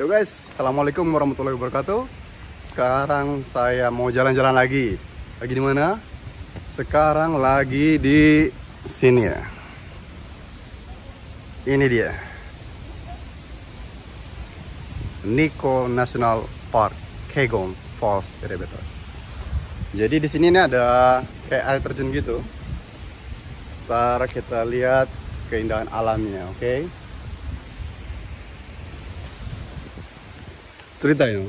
Yo guys, assalamualaikum warahmatullahi wabarakatuh. Sekarang saya mau jalan-jalan lagi. Lagi di mana? Sekarang lagi di sini ya. Ini dia. Niko National Park, Kegon Falls Elevator. Jadi di sini nih ada kayak air terjun gitu. Ntar kita lihat keindahan alamnya, oke? Okay? Ceritain.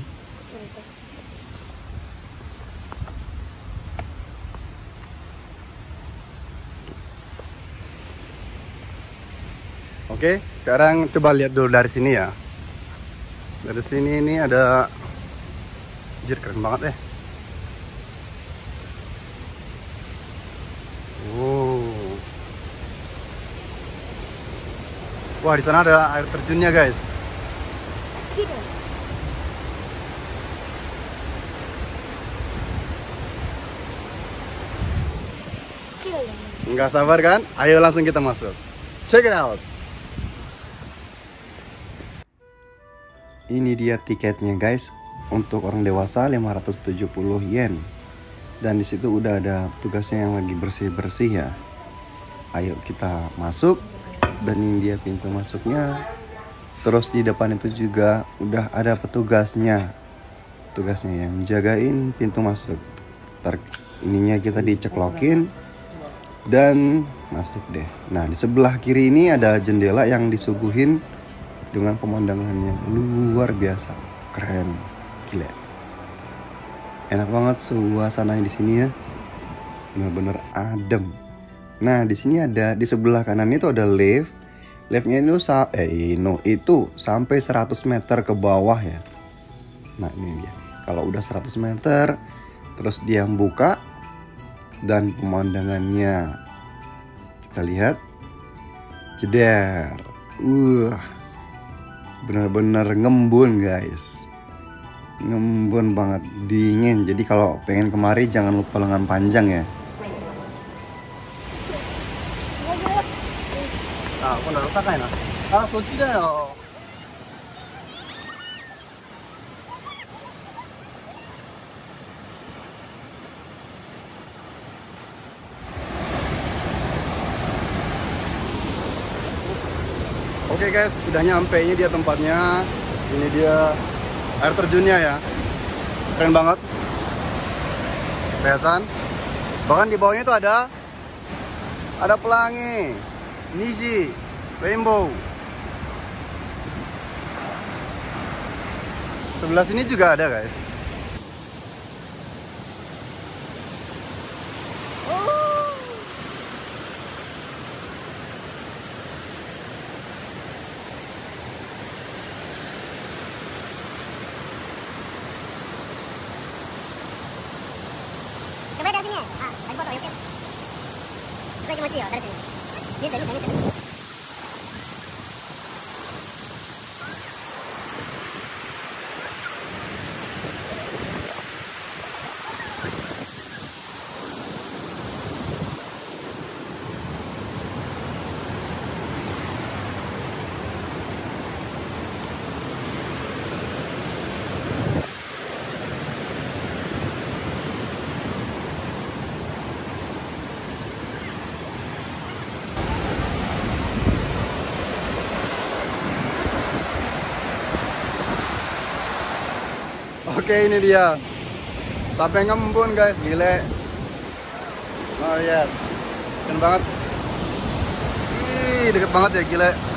Oke, sekarang coba lihat dulu dari sini ya. Dari sini ini ada Jir keren banget ya. Wow. Wah, di sana ada air terjunnya, guys. Nggak sabar kan? Ayo langsung kita masuk. Check it out. Ini dia tiketnya guys. Untuk orang dewasa 570 yen. Dan di situ udah ada tugasnya yang lagi bersih-bersih ya. Ayo kita masuk. Dan ini dia pintu masuknya. Terus di depan itu juga udah ada petugasnya. Tugasnya yang jagain pintu masuk. Ntar ininya kita diceklokin dan masuk deh. Nah di sebelah kiri ini ada jendela yang disuguhin dengan pemandangannya luar biasa, keren, gila. Enak banget suasananya di sini ya, bener-bener adem. Nah di sini ada di sebelah kanan itu ada lift, liftnya itu eh no, itu sampai 100 meter ke bawah ya. Nah ini dia, kalau udah 100 meter, terus dia buka dan pemandangannya. Kita lihat. Jeder. Uh benar-benar ngembun guys. Ngembun banget. Dingin. Jadi kalau pengen kemari jangan lupa lengan panjang ya. Ah. Oke okay guys, udah nyampe ini dia tempatnya. Ini dia air terjunnya ya. Keren banget. Kelihatan? Bahkan di bawahnya itu ada ada pelangi, Niji, rainbow. Sebelah sini juga ada guys. Dari sini ya. Ah, lagi foto yuk. Coba emoji ya dari sini. Ini dari sini. Oke ini dia. Sampai ngembun guys. Gile. Oh iya. Keren banget. Ih deket banget ya gile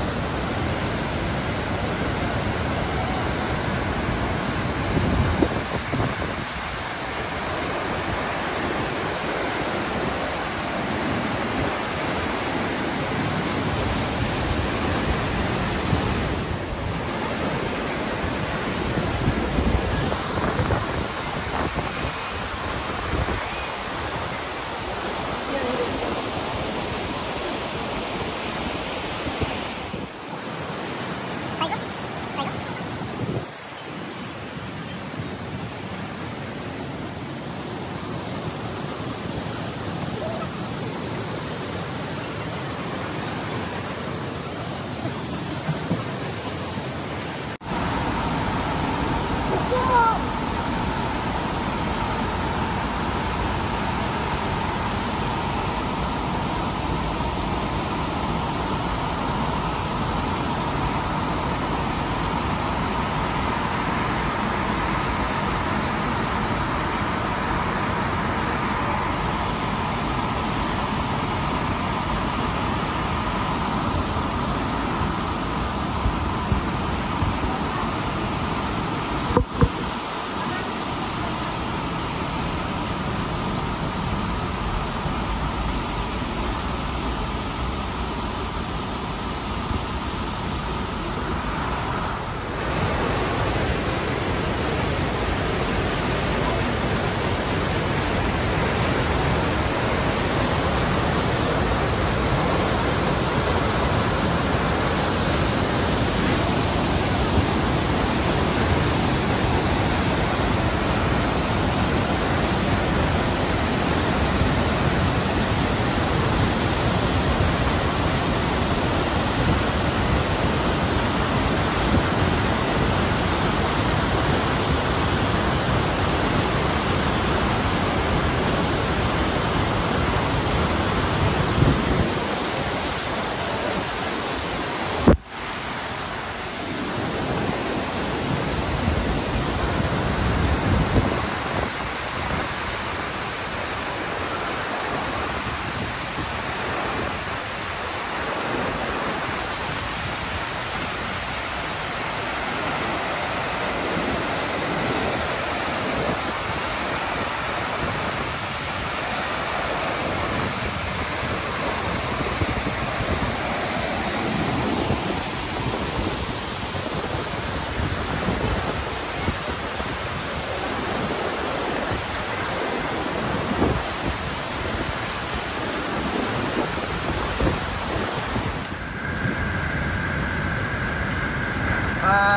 Ah,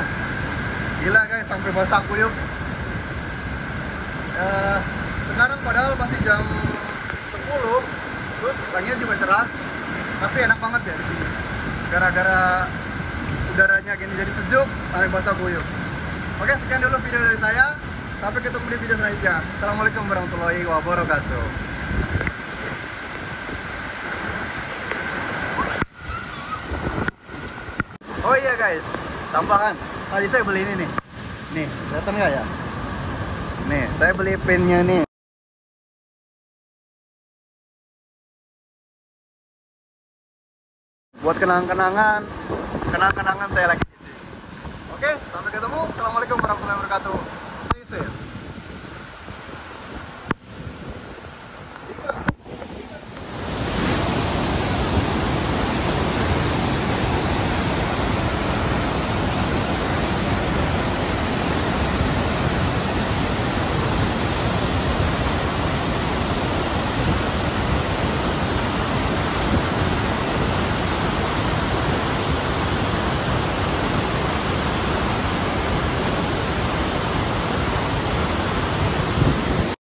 gila guys, sampai basah kuyup. Eh, sekarang padahal masih jam 10, terus langitnya juga cerah, tapi enak banget ya di sini. Gara-gara udaranya gini jadi sejuk, sampai basah kuyup. Oke, sekian dulu video dari saya. Sampai ketemu di video selanjutnya. Assalamualaikum warahmatullahi wabarakatuh. Oh iya guys, tambahan. Tadi saya beli ini nih. Nih, kelihatan nggak ya? Nih, saya beli pinnya nih. Buat kenang-kenangan, kenang-kenangan saya lagi di. Oke, sampai ketemu. Assalamualaikum warahmatullahi wabarakatuh.